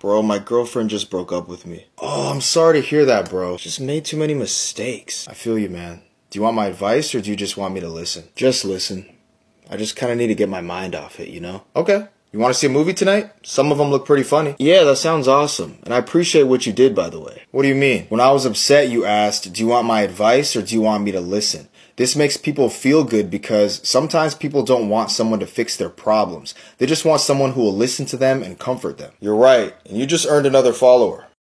Bro, my girlfriend just broke up with me. Oh, I'm sorry to hear that, bro. Just made too many mistakes. I feel you, man. Do you want my advice or do you just want me to listen? Just listen. I just kind of need to get my mind off it, you know? Okay. You want to see a movie tonight? Some of them look pretty funny. Yeah, that sounds awesome. And I appreciate what you did, by the way. What do you mean? When I was upset, you asked, do you want my advice or do you want me to listen? This makes people feel good because sometimes people don't want someone to fix their problems. They just want someone who will listen to them and comfort them. You're right, and you just earned another follower.